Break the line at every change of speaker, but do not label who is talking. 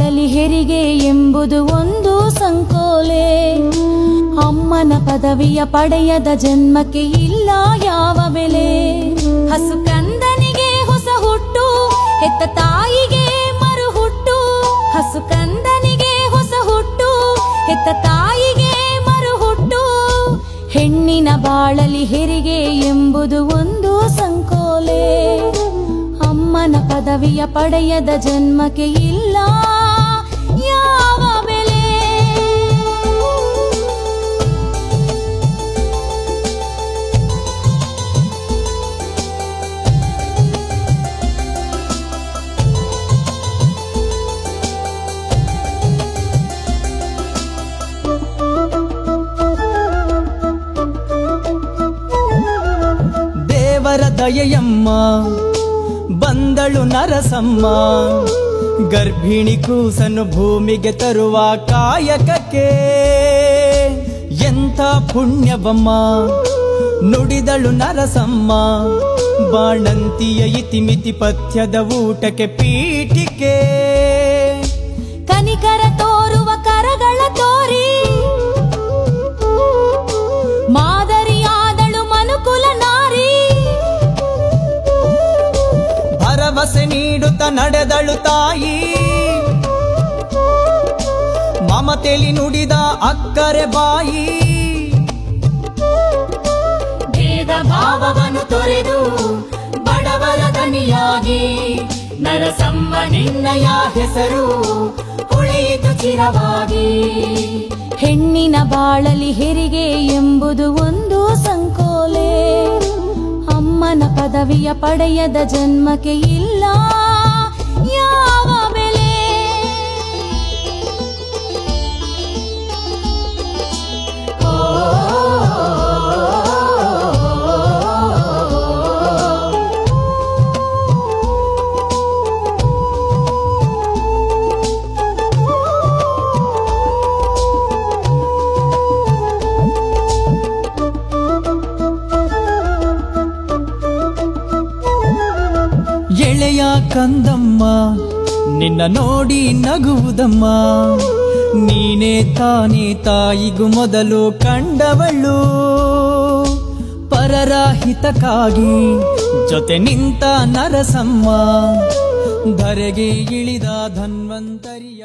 ಹೆರಿಗೆ ಎಂಬುದು ಒಂದು ಸಂಕೋಲೆ. ಅಮ್ಮನ ಪದವಿಯ ಪಡೆಯದ ಜನ್ಮಕ್ಕೆ ಇಲ್ಲ ಯಾವ ಬೆಲೆ. ಹಸು ಕಂದನಿಗೆ ಹೊಸ ಹುಟ್ಟು, ಹೆತ್ತ ತಾಯಿಗೆ ಮರು ಹುಟ್ಟು. ಹಸು ಕಂದನಿಗೆ ಹೊಸ ಹುಟ್ಟು, ಹೆತ್ತ ತಾಯಿಗೆ ಮರು ಹುಟ್ಟು. ಹೆಣ್ಣಿನ ಬಾಳಲಿ ಹೆರಿಗೆ ಎಂಬುದು ಒಂದು ಸಂಕೋಲೆ. ಪದವಿಯ ಪಡೆಯದ ಜನ್ಮಕ್ಕೆ ಇಲ್ಲ. ಯಾವ ಬೆಲೆ?
ದೇವರ ದಯೆಯಮ್ಮ ಬಂದಳು ನರಸಮ್ಮ. ಗರ್ಭಿಣಿ ಕೂಸನು ಭೂಮಿಗೆ ತರುವ ಕಾಯಕಕ್ಕೆ ಎಂಥ ಪುಣ್ಯವಮ್ಮ ನುಡಿದಳು ನರಸಮ್ಮ. ಬಾಣಂತಿಯ ಇತಿಮಿತಿ ಪಥ್ಯದ ಊಟಕ್ಕೆ ಪೀಠಿಕೆ. ನಡೆದಳು ತಾಯಿ. ಮಮತೆಲಿ ನುಡಿದ ಅಕ್ಕರೆ ಬಾಯಿ.
ಭೇದ ಭಾವವನ್ನು ತೊರೆದು ಬಡವರ ದನಿಯಾಗಿ ನರಸಮ್ಮ ನಿನ್ನಯ ಹೆಸರು ಉಳಿಯಿತು ಚಿರವಾಗಿ.
ಹೆಣ್ಣಿನ ಬಾಳಲಿ ಹೆರಿಗೆ ಎಂಬುದು ಒಂದು ಸಂಕೋಲೆ. ಅಮ್ಮನ ಪದವಿಯ ಪಡೆಯದ ಜನ್ಮಕ್ಕೆ ಇಲ್ಲ
ಎಳೆಯ ಕಂದಮ್ಮ, ನಿನ್ನ ನೋಡಿ ನಗುವುದಮ್ಮ. ನೀನೇ ತಾನೇ ತಾಯಿಗೂ ಮೊದಲು ಕಂಡವಳು. ಪರರ ಹಿತಕ್ಕಾಗಿ ಜೊತೆ ನಿಂತ ನರಸಮ್ಮ. ಧರೆಗೆ ಇಳಿದ ಧನ್ವಂತರಿಯ